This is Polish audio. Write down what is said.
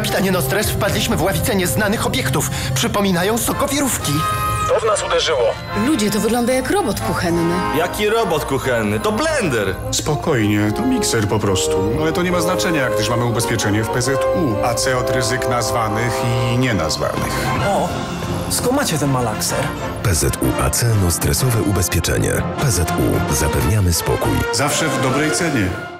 Kapitanie Nostres, wpadliśmy w ławicę nieznanych obiektów. Przypominają sokowirówki. To w nas uderzyło. Ludzie, to wygląda jak robot kuchenny. Jaki robot kuchenny? To blender! Spokojnie, to mikser po prostu. Ale to nie ma znaczenia, gdyż mamy ubezpieczenie w PZU. AC od ryzyk nazwanych i nienazwanych. O, skąd macie ten malakser? PZUAC no stresowe ubezpieczenie. PZU zapewniamy spokój. Zawsze w dobrej cenie.